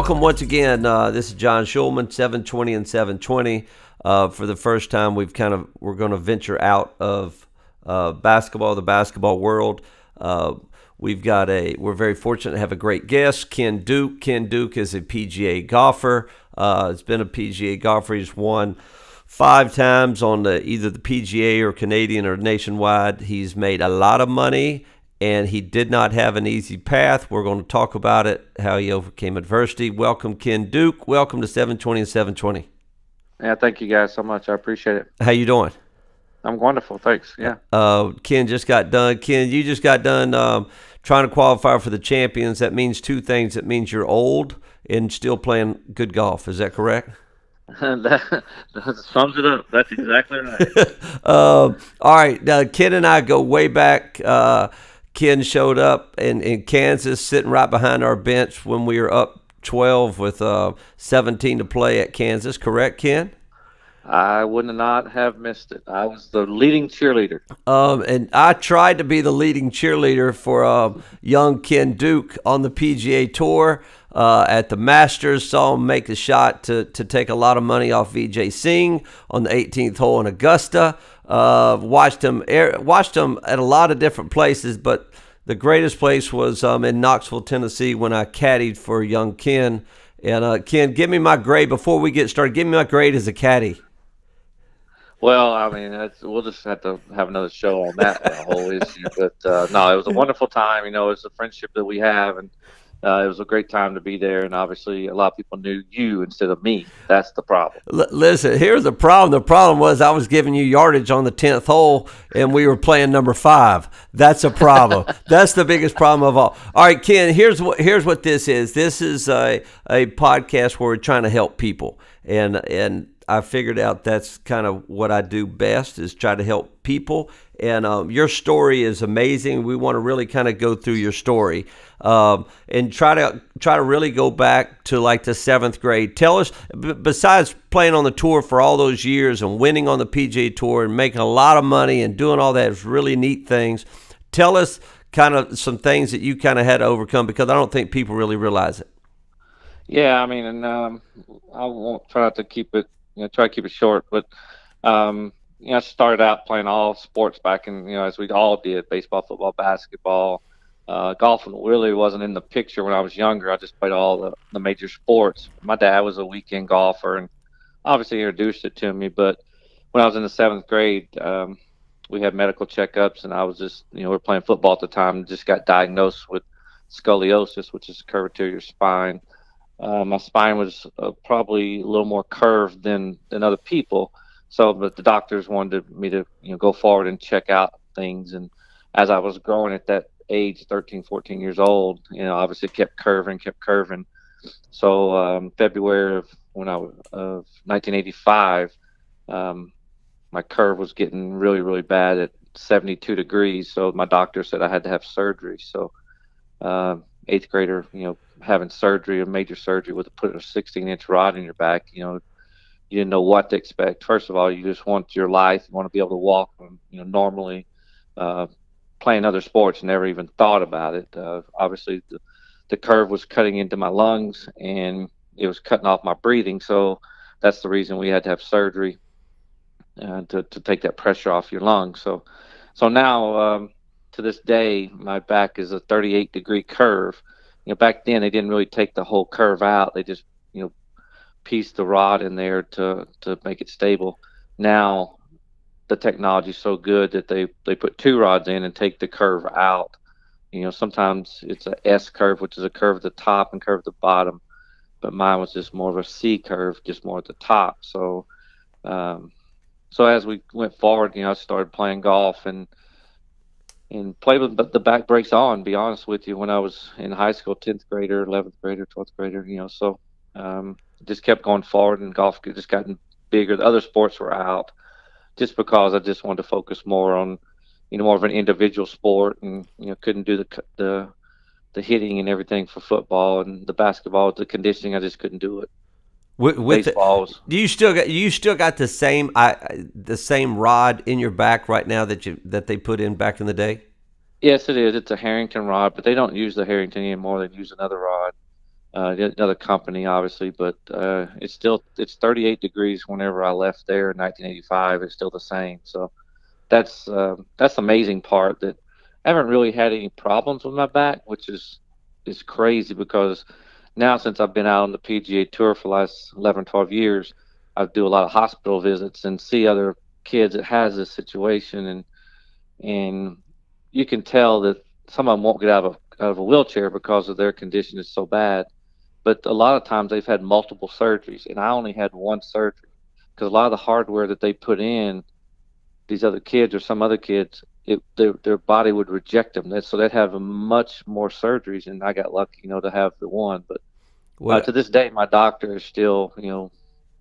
Welcome once again. Uh, this is John Shulman, 720 and 720. Uh, for the first time, we've kind of we're going to venture out of uh, basketball, the basketball world. Uh, we've got a we're very fortunate to have a great guest, Ken Duke. Ken Duke is a PGA golfer. Uh, has been a PGA golfer. He's won five times on the either the PGA or Canadian or nationwide. He's made a lot of money and he did not have an easy path. We're going to talk about it, how he overcame adversity. Welcome, Ken Duke. Welcome to 720 and 720. Yeah, thank you guys so much. I appreciate it. How you doing? I'm wonderful. Thanks. Yeah. Uh, Ken just got done. Ken, you just got done um, trying to qualify for the champions. That means two things. It means you're old and still playing good golf. Is that correct? that, that, sums it up. That's exactly right. uh, all right. Uh, Ken and I go way back. Uh, Ken showed up in, in Kansas, sitting right behind our bench when we were up 12 with uh, 17 to play at Kansas. Correct, Ken? I would not have missed it. I was the leading cheerleader. Um, and I tried to be the leading cheerleader for uh, young Ken Duke on the PGA Tour. Uh, at the Masters, saw him make the shot to, to take a lot of money off Vijay Singh on the 18th hole in Augusta. Uh, watched him watched him at a lot of different places, but the greatest place was um, in Knoxville, Tennessee, when I caddied for young Ken. And uh, Ken, give me my grade before we get started. Give me my grade as a caddy. Well, I mean, we'll just have to have another show on that whole issue. But uh, no, it was a wonderful time. You know, it's a friendship that we have, and uh, it was a great time to be there, and obviously a lot of people knew you instead of me. That's the problem. L- listen, here's the problem. The problem was I was giving you yardage on the tenth hole, and we were playing number five. That's a problem. That's the biggest problem of all. All right, Ken. Here's what here's what this is. This is a a podcast where we're trying to help people, and and I figured out that's kind of what I do best is try to help people. And um, your story is amazing. We want to really kind of go through your story um, and try to try to really go back to like the seventh grade. Tell us, besides playing on the tour for all those years and winning on the PGA Tour and making a lot of money and doing all that really neat things. Tell us kind of some things that you kind of had to overcome because I don't think people really realize it. Yeah, I mean, and um, I won't try to keep it you know, try to keep it short. But um, you know, I started out playing all sports back in you know as we all did baseball, football, basketball. Uh, really wasn't in the picture when I was younger. I just played all the, the major sports. My dad was a weekend golfer and obviously introduced it to me. But when I was in the seventh grade, um, we had medical checkups, and I was just, you know, we are playing football at the time, and just got diagnosed with scoliosis, which is curvature of your spine. Uh, my spine was uh, probably a little more curved than than other people. So, but the doctors wanted me to you know go forward and check out things. And as I was growing at that age, 13, 14 years old, you know, obviously kept curving, kept curving. So, um, February of when I was of 1985, um, my curve was getting really, really bad at 72 degrees. So my doctor said I had to have surgery. So, uh, eighth grader, you know, having surgery, a major surgery with a a 16 inch rod in your back, you know, you didn't know what to expect. First of all, you just want your life, you want to be able to walk, you know, normally, uh, playing other sports. Never even thought about it. Uh, obviously, the, the curve was cutting into my lungs and it was cutting off my breathing. So that's the reason we had to have surgery uh, to to take that pressure off your lungs. So so now. Um, to this day, my back is a 38 degree curve, you know, back then they didn't really take the whole curve out. They just, pieced the rod in there to to make it stable. Now the technology is so good that they they put two rods in and take the curve out. You know, sometimes it's a S curve, which is a curve at the top and curve at the bottom, but mine was just more of a C curve, just more at the top. So, um, so as we went forward, you know, I started playing golf and and play with the back breaks on. Be honest with you, when I was in high school, tenth grader, eleventh grader, twelfth grader, you know, so um, just kept going forward, and golf just gotten bigger. The other sports were out, just because I just wanted to focus more on, you know, more of an individual sport, and you know, couldn't do the the the hitting and everything for football and the basketball, the conditioning. I just couldn't do it. With, with Baseballs. The, you still got you still got the same I, the same rod in your back right now that you that they put in back in the day. Yes, it is. It's a Harrington rod, but they don't use the Harrington anymore. They use another rod. Uh, another company, obviously, but uh, it's still it's 38 degrees whenever I left there in 1985. It's still the same. So that's uh, that's the amazing part that I haven't really had any problems with my back, which is is crazy because now since I've been out on the PGA Tour for the last 11, 12 years, I do a lot of hospital visits and see other kids that has this situation, and and you can tell that some of them won't get out of out of a wheelchair because of their condition is so bad. But a lot of times they've had multiple surgeries, and I only had one surgery because a lot of the hardware that they put in, these other kids or some other kids, it, their their body would reject them. So they'd have much more surgeries, and I got lucky, you know, to have the one. But uh, to this day, my doctor is still, you know,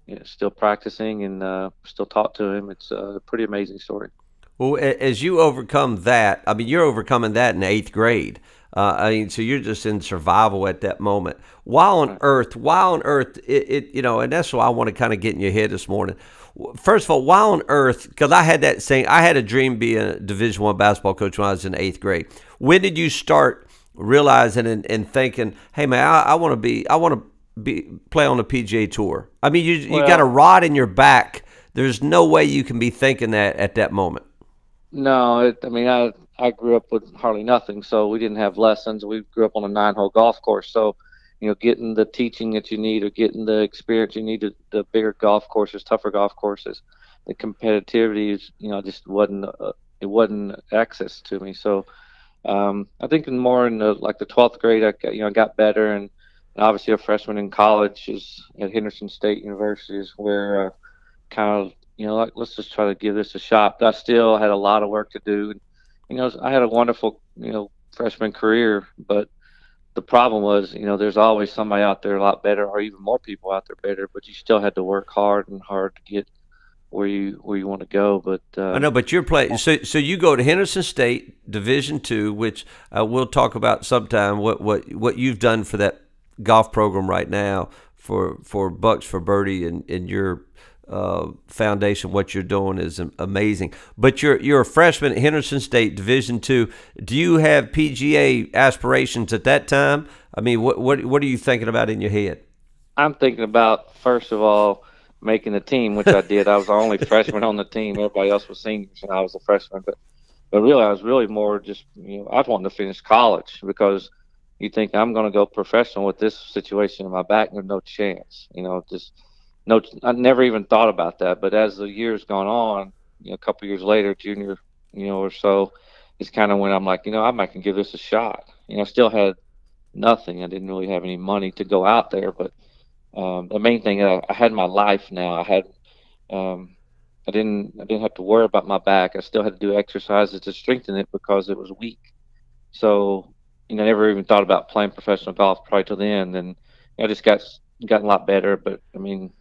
you know still practicing and uh, still talk to him. It's a pretty amazing story. Well, as you overcome that, I mean, you're overcoming that in eighth grade. Uh, I mean, so you're just in survival at that moment. Why on earth? Why on earth? It, it you know, and that's why I want to kind of get in your head this morning. First of all, why on earth? Because I had that saying. I had a dream being a Division One basketball coach when I was in eighth grade. When did you start realizing and, and thinking, "Hey, man, I, I want to be, I want to be play on the PGA Tour"? I mean, you you got a rod in your back. There's no way you can be thinking that at that moment. No, it, I mean, I I grew up with hardly nothing, so we didn't have lessons. We grew up on a nine-hole golf course, so you know, getting the teaching that you need or getting the experience you need, to, the bigger golf courses, tougher golf courses, the competitivity is, you know, just wasn't uh, it wasn't access to me. So um, I think in more in the like the 12th grade, I got, you know got better, and, and obviously a freshman in college is at Henderson State University is where uh, kind of you know like let's just try to give this a shot. But I still had a lot of work to do. And, you know, I had a wonderful you know freshman career, but the problem was, you know, there's always somebody out there a lot better, or even more people out there better, but you still had to work hard and hard to get where you where you want to go. But uh, I know, but you're playing. So so you go to Henderson State Division Two, which uh, we'll talk about sometime. What what what you've done for that golf program right now for for Bucks for Birdie and and your uh, foundation. What you're doing is amazing. But you're you're a freshman at Henderson State Division Two. Do you have PGA aspirations at that time? I mean, what what what are you thinking about in your head? I'm thinking about first of all making the team, which I did. I was the only freshman on the team. Everybody else was seniors, and I was a freshman. But but really, I was really more just you know I wanted to finish college because you think I'm going to go professional with this situation in my back. There's no chance. You know, just no, I never even thought about that. But as the years gone on, you know, a couple years later, junior, you know, or so, it's kind of when I'm like, you know, I might can give this a shot. You know, I still had nothing. I didn't really have any money to go out there, but um, the main thing I, I had my life now. I had, um, I didn't, I didn't have to worry about my back. I still had to do exercises to strengthen it because it was weak. So, you know, I never even thought about playing professional golf probably till then. And I just got gotten a lot better. But I mean,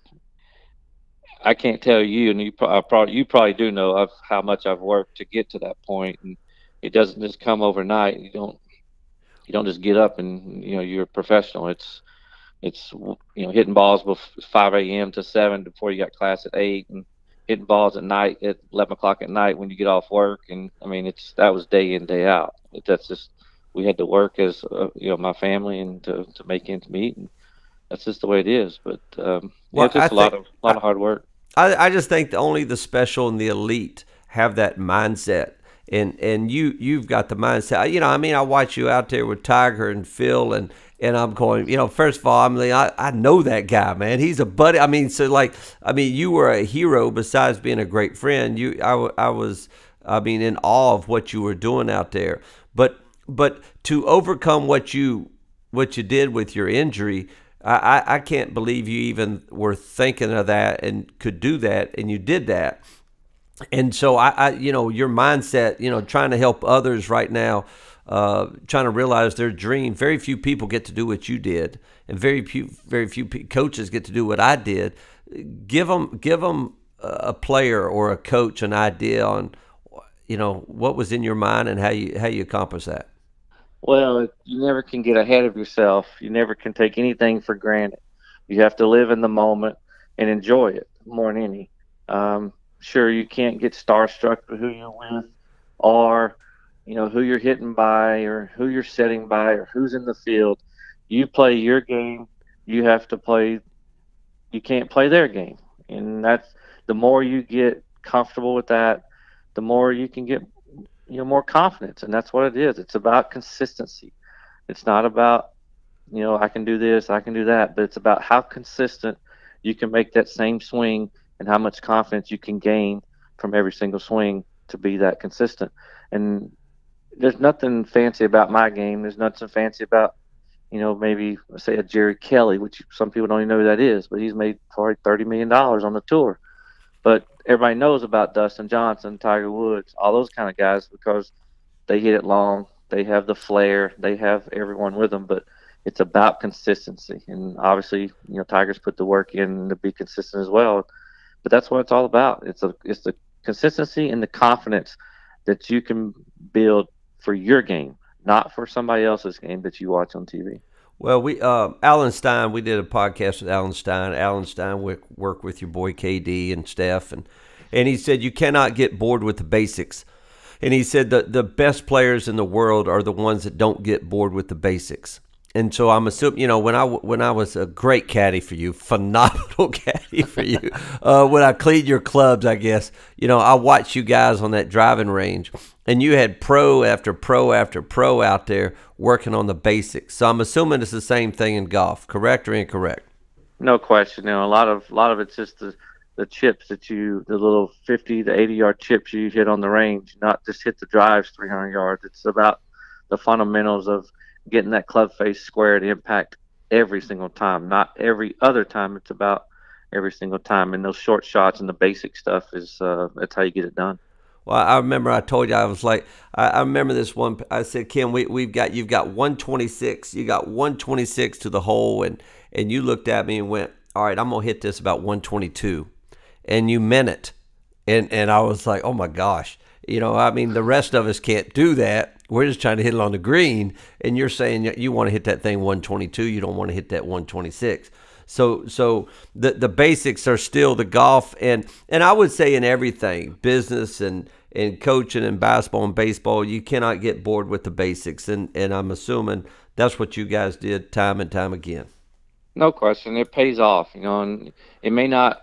I can't tell you, and you probably you probably do know of how much I've worked to get to that point, and it doesn't just come overnight. You don't you don't just get up and you know you're a professional. It's it's you know hitting balls before 5 a.m. to 7 before you got class at 8 and hitting balls at night at 11 o'clock at night when you get off work and I mean it's that was day in day out. That's just we had to work as uh, you know my family and to to make ends meet and that's just the way it is. But um, well, it's just a lot of a lot of hard work. I, I just think only the special and the elite have that mindset. And and you you've got the mindset. You know, I mean, I watch you out there with Tiger and Phil, and and I'm going. You know, first of all, I mean, I, I know that guy, man. He's a buddy. I mean, so like, I mean, you were a hero besides being a great friend. You, I, I was, I mean, in awe of what you were doing out there. But but to overcome what you what you did with your injury I, I can't believe you even were thinking of that and could do that, and you did that. And so I, I you know, your mindset, you know, trying to help others right now, uh, trying to realize their dream. Very few people get to do what you did, and very few, very few coaches get to do what I did. Give them, give them a player or a coach an idea on, you know, what was in your mind and how you how you accomplish that. Well, you never can get ahead of yourself. You never can take anything for granted. You have to live in the moment and enjoy it more than any. Um, sure, you can't get starstruck with who you're with, or you know who you're hitting by, or who you're setting by, or who's in the field. you play your game, you have to play. You can't play their game, and that's the more you get comfortable with that, the more you can get you know more confidence, and that's what it is. It's about consistency. It's not about you know I can do this, I can do that, but it's about how consistent you can make that same swing and how much confidence you can gain from every single swing to be that consistent. And there's nothing fancy about my game. There's nothing fancy about, you know, maybe say a Jerry Kelly, which some people don't even know who that is, but he's made probably thirty million dollars on the tour. But everybody knows about Dustin Johnson, Tiger Woods, all those kind of guys because they hit it long, they have the flair, they have everyone with them. But it's about consistency, and obviously, you know, Tigers put the work in to be consistent as well. But that's what it's all about. It's a it's the consistency and the confidence that you can build for your game, not for somebody else's game that you watch on TV. Well, we uh, Alan Stein, we did a podcast with Alan Stein. Alan Stein work, work with your boy KD and Steph, and and he said you cannot get bored with the basics. And he said that the best players in the world are the ones that don't get bored with the basics and so I'm assuming, you know, when I when I was a great caddy for you, phenomenal caddy for you, uh, when I cleaned your clubs, I guess, you know, I watched you guys on that driving range, and you had pro after pro after pro out there working on the basics. So I'm assuming it's the same thing in golf, correct or incorrect? No question. You know, a lot of a lot of it's just the the chips that you, the little 50 to 80 yard chips you hit on the range, not just hit the drives 300 yards. It's about the fundamentals of getting that club face squared impact every single time, not every other time. It's about every single time. And those short shots and the basic stuff is uh, that's how you get it done. Well, I remember I told you I was like I, I remember this one. I said, Ken, we we've got you've got 126. You got 126 to the hole, and and you looked at me and went, all right, I'm gonna hit this about 122, and you meant it, and and I was like, oh my gosh, you know, I mean, the rest of us can't do that. We're just trying to hit it on the green, and you're saying you want to hit that thing 122. You don't want to hit that 126. So, so the the basics are still the golf, and and I would say in everything, business and and coaching and basketball and baseball, you cannot get bored with the basics, and and I'm assuming that's what you guys did time and time again. No question, it pays off. You know, and it may not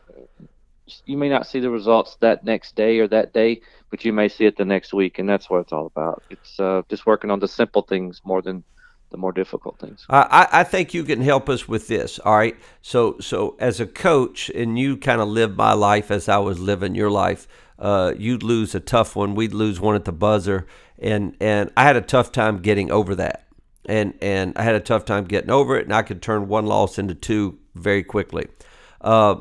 you may not see the results that next day or that day, but you may see it the next week, and that's what it's all about. It's uh, just working on the simple things more than the more difficult things. I, I think you can help us with this. All right. So so as a coach, and you kind of live my life as I was living your life. Uh, you'd lose a tough one. We'd lose one at the buzzer, and and I had a tough time getting over that. And and I had a tough time getting over it, and I could turn one loss into two very quickly. Uh,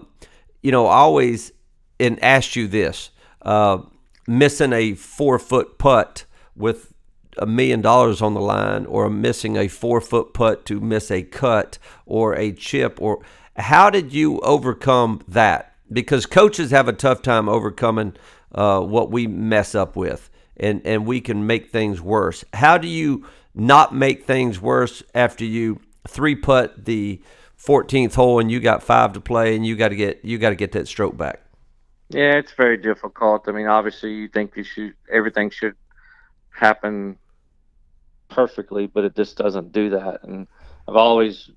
you know, I always and asked you this: uh, missing a four foot putt with a million dollars on the line, or missing a four foot putt to miss a cut or a chip, or how did you overcome that? Because coaches have a tough time overcoming uh, what we mess up with, and and we can make things worse. How do you not make things worse after you three putt the 14th hole and you got five to play and you got to get you got to get that stroke back. Yeah, it's very difficult. I mean, obviously, you think you should everything should happen perfectly, but it just doesn't do that. And I've always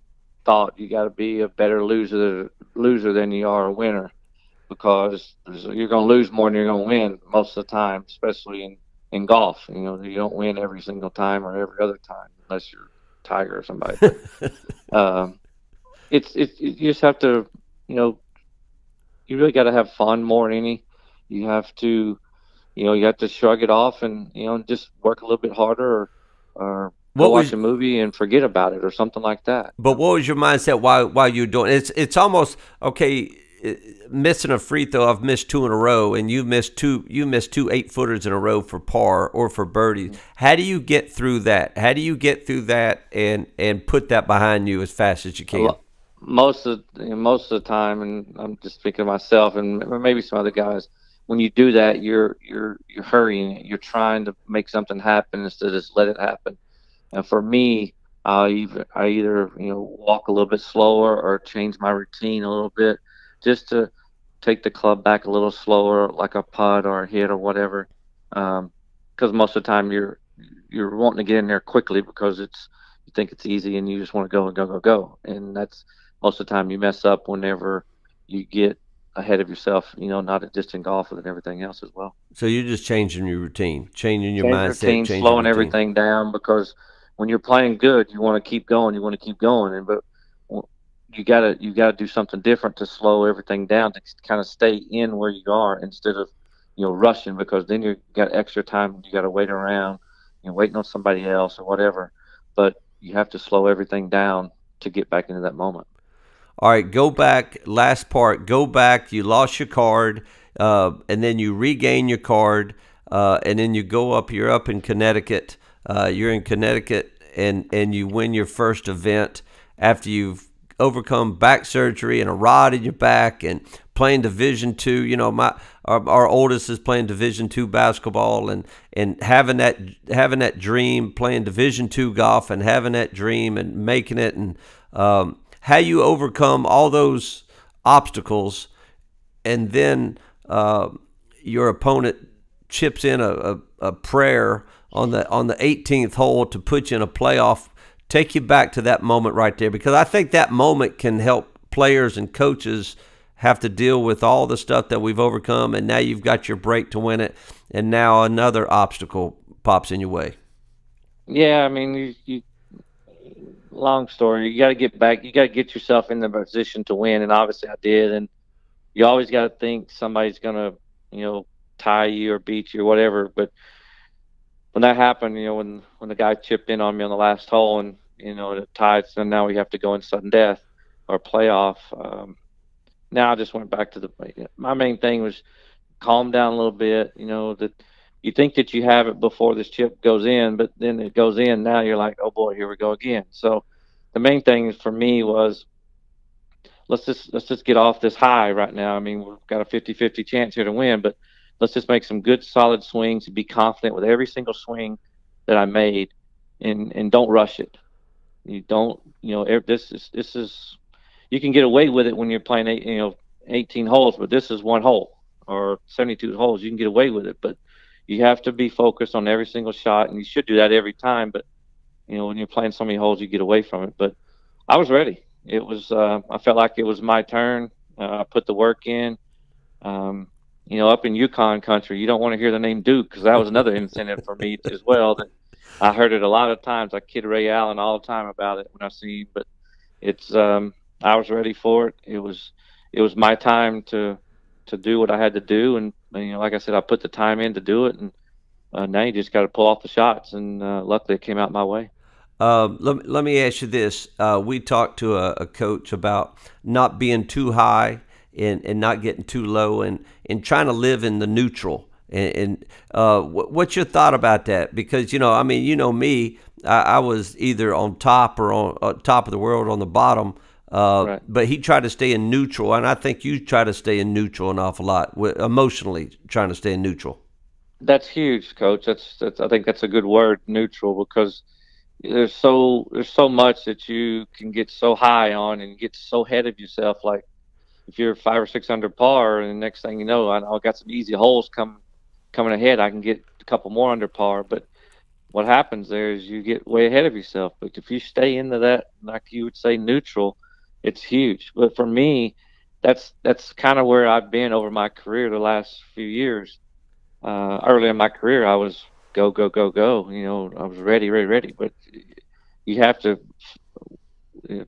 thought you got to be a better loser loser than you are a winner because you're going to lose more than you're going to win most of the time, especially in in golf. You know, you don't win every single time or every other time unless you're Tiger or somebody. um, it's it's you just have to you know you really got to have fun more than any. You have to you know you have to shrug it off and you know just work a little bit harder or or what watch was, a movie and forget about it or something like that. But what was your mindset while while you doing it's it's almost okay missing a free throw I've missed two in a row and you missed two you missed two eight footers in a row for par or for birdies. Mm-hmm. How do you get through that? How do you get through that and and put that behind you as fast as you can? Most of you know, most of the time, and I'm just speaking of myself and maybe some other guys. When you do that, you're you're you're hurrying. You're trying to make something happen instead of just let it happen. And for me, I either I either you know walk a little bit slower or change my routine a little bit, just to take the club back a little slower, like a putt or a hit or whatever. Because um, most of the time you're you're wanting to get in there quickly because it's you think it's easy and you just want to go and go go go. And that's most of the time you mess up whenever you get ahead of yourself you know not just in golf and everything else as well. So you're just changing your routine changing your Change mindset routine, changing slowing routine. everything down because when you're playing good you want to keep going you want to keep going. And but you gotta you gotta do something different to slow everything down to kind of stay in where you are instead of you know rushing because then you got extra time you got to wait around you know waiting on somebody else or whatever. But you have to slow everything down to get back into that moment. All right go back last part go back you lost your card uh, and then you regain your card uh, and then you go up you're up in connecticut uh, you're in connecticut and and you win your first event after you've overcome back surgery and a rod in your back and playing division two you know my our, our oldest is playing division two basketball and and having that having that dream playing division two golf and having that dream and making it and um, how you overcome all those obstacles and then uh, your opponent chips in a, a, a prayer on the on the 18th hole to put you in a playoff take you back to that moment right there because I think that moment can help players and coaches have to deal with all the stuff that we've overcome and now you've got your break to win it and now another obstacle pops in your way. Yeah, I mean, you, you long story. You got to get back. You got to get yourself in the position to win, and obviously I did. And you always got to think somebody's gonna, you know, tie you or beat you or whatever. But when that happened, you know, when when the guy chipped in on me on the last hole and you know it tied, so now we have to go in sudden death or playoff. Um, now I just went back to the. My main thing was calm down a little bit. You know that you think that you have it before this chip goes in, but then it goes in. Now you're like, oh boy, here we go again. So the main thing for me was let's just let's just get off this high right now. I mean, we've got a 50-50 chance here to win, but let's just make some good solid swings and be confident with every single swing that I made and and don't rush it. You don't, you know, this is this is you can get away with it when you're playing eight, you know 18 holes, but this is one hole or 72 holes. You can get away with it, but you have to be focused on every single shot, and you should do that every time. But you know, when you're playing so many holes, you get away from it. But I was ready. It was. Uh, I felt like it was my turn. Uh, I put the work in. Um, you know, up in UConn country, you don't want to hear the name Duke because that was another incentive for me as well. That I heard it a lot of times. I kid Ray Allen all the time about it when I see him. But it's. Um, I was ready for it. It was. It was my time to to do what I had to do, and you know, like I said, I put the time in to do it, and uh, now you just got to pull off the shots, and uh, luckily it came out my way. Uh, let, let me ask you this. Uh, we talked to a, a, coach about not being too high and, and not getting too low and, and trying to live in the neutral. And, and uh, what's your thought about that? Because, you know, I mean, you know me, I, I was either on top or on uh, top of the world on the bottom. Uh, right. But he tried to stay in neutral, and I think you try to stay in neutral an awful lot, emotionally trying to stay in neutral. That's huge, Coach. That's, that's I think that's a good word, neutral, because there's so there's so much that you can get so high on and get so ahead of yourself. Like if you're five or six under par, and the next thing you know, I, I got some easy holes come coming ahead. I can get a couple more under par, but what happens there is you get way ahead of yourself. But if you stay into that, like you would say, neutral it's huge. But for me, that's that's kind of where I've been over my career the last few years. Uh, early in my career, I was go go go go. You know, I was ready, ready, ready. But you have to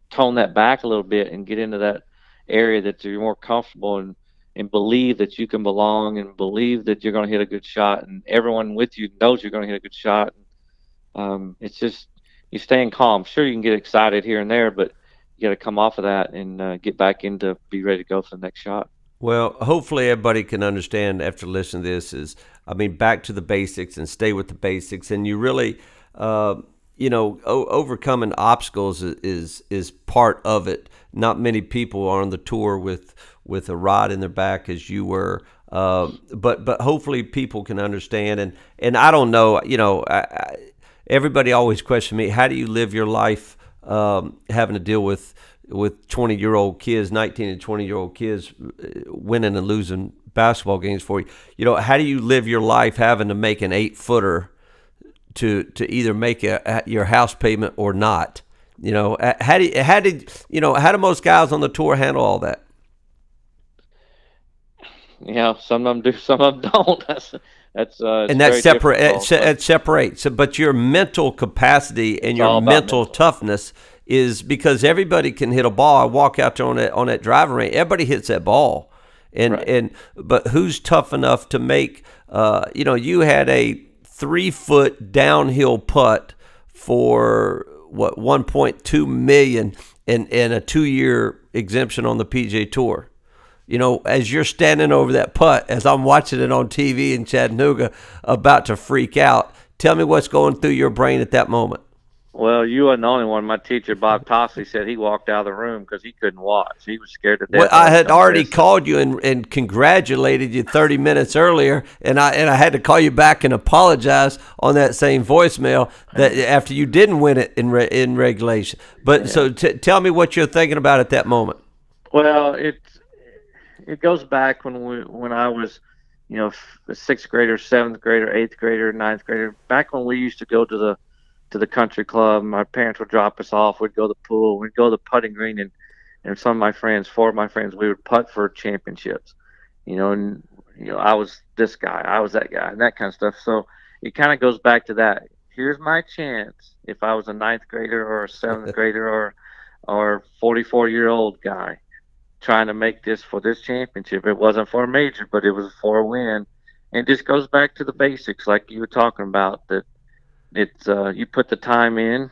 tone that back a little bit and get into that area that you're more comfortable and and believe that you can belong and believe that you're going to hit a good shot and everyone with you knows you're going to hit a good shot. Um, it's just you staying calm. Sure, you can get excited here and there, but you got to come off of that and uh, get back into be ready to go for the next shot. Well, hopefully everybody can understand after listening to this is, I mean, back to the basics and stay with the basics. And you really, uh, you know, overcoming obstacles is, is, part of it. Not many people are on the tour with with a rod in their back as you were. Uh, but but hopefully people can understand. And and I don't know, you know, I, I, everybody always question me, how do you live your life? Um, having to deal with with 20 year old kids, 19 and 20 year old kids uh, winning and losing basketball games for you. You know, how do you live your life having to make an eight footer to to either make a, your house payment or not. You know, how did how did you know how do most guys on the tour handle all that? You know, some of them do, some of them don't. That's that's uh, and that separate it, it separates. But your mental capacity and your mental, mental toughness is because everybody can hit a ball. I walk out there on that on that driving range. Everybody hits that ball, and right. and but who's tough enough to make? Uh, you know, you had a three foot downhill putt for what 1.2 million and and a two year exemption on the PGA Tour. You know, as you're standing over that putt, as I'm watching it on TV in Chattanooga, about to freak out. Tell me what's going through your brain at that moment. Well, you weren't the only one. My teacher, Bob Toski, said he walked out of the room because he couldn't watch. He was scared to death. Well, I had already called you and, and congratulated you 30 minutes earlier, and I and I had to call you back and apologize on that same voicemail that after you didn't win it in re, in regulation. But yeah. so t- tell me what you're thinking about at that moment. Well, it it goes back when we when I was, you know, a sixth grader, seventh grader, eighth grader, ninth grader. Back when we used to go to the to the country club. My parents would drop us off. We'd go to the pool. We'd go to the putting green, and and some of my friends, four of my friends, we would putt for championships. You know, and you know, I was this guy, I was that guy, and that kind of stuff. So it kind of goes back to that. Here's my chance. If I was a ninth grader or a seventh grader or or 44 year old guy trying to make this for this championship, it wasn't for a major, but it was for a win. And just goes back to the basics, like you were talking about that it's uh, you put the time in.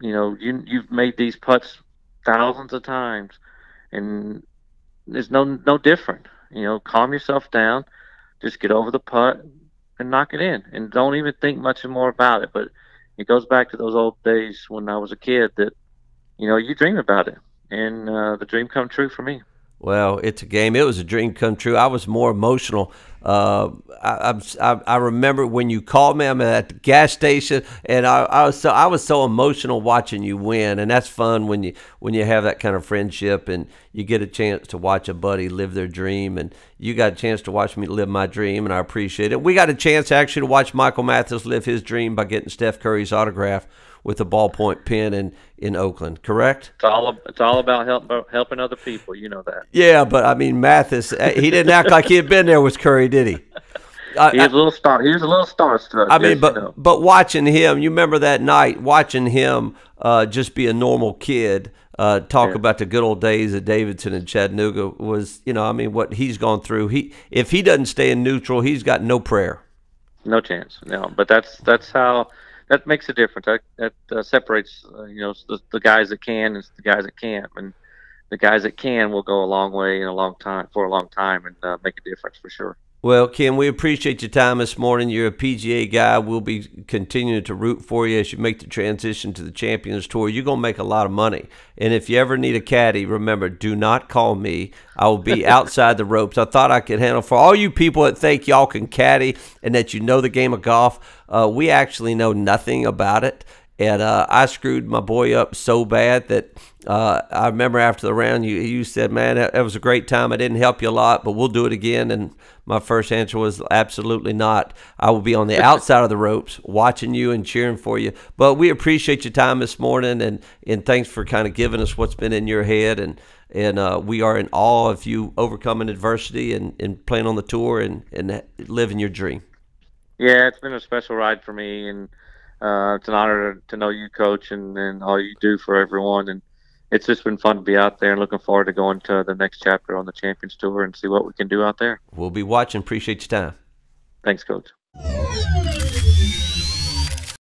You know, you you've made these putts thousands of times, and there's no no different. You know, calm yourself down, just get over the putt and knock it in, and don't even think much more about it. But it goes back to those old days when I was a kid that, you know, you dream about it, and uh, the dream come true for me. Well, it's a game. It was a dream come true. I was more emotional. Uh, I, I, I remember when you called me. I'm at the gas station, and I, I was so I was so emotional watching you win, and that's fun when you when you have that kind of friendship and you get a chance to watch a buddy live their dream, and you got a chance to watch me live my dream, and I appreciate it. We got a chance actually to watch Michael Mathis live his dream by getting Steph Curry's autograph with a ballpoint pen in, in Oakland, correct? It's all it's all about help, helping other people. You know that. Yeah, but I mean Mathis, uh, he didn't act like he had been there with Curry, did he? Uh, he was a little star. He was a little starstruck. I mean, but you know. but watching him, you remember that night watching him uh, just be a normal kid. Uh, talk yeah. about the good old days of Davidson and Chattanooga was, you know, I mean, what he's gone through. He if he doesn't stay in neutral, he's got no prayer. No chance. No, but that's that's how that makes a difference. That that uh, separates uh, you know the, the guys that can and the guys that can't, and the guys that can will go a long way in a long time for a long time and uh, make a difference for sure. Well, Ken, we appreciate your time this morning. You're a PGA guy. We'll be continuing to root for you as you make the transition to the Champions Tour. You're going to make a lot of money. And if you ever need a caddy, remember, do not call me. I will be outside the ropes. I thought I could handle for all you people that think y'all can caddy and that you know the game of golf. Uh, we actually know nothing about it. And uh, I screwed my boy up so bad that uh, I remember after the round, you you said, "Man, that, was a great time. I didn't help you a lot, but we'll do it again." And my first answer was, "Absolutely not. I will be on the outside of the ropes, watching you and cheering for you." But we appreciate your time this morning, and and thanks for kind of giving us what's been in your head, and and uh, we are in awe of you overcoming adversity and, and playing on the tour and and living your dream. Yeah, it's been a special ride for me, and uh, it's an honor to know you, Coach, and, and all you do for everyone. And it's just been fun to be out there and looking forward to going to the next chapter on the Champions Tour and see what we can do out there. We'll be watching. Appreciate your time. Thanks, Coach.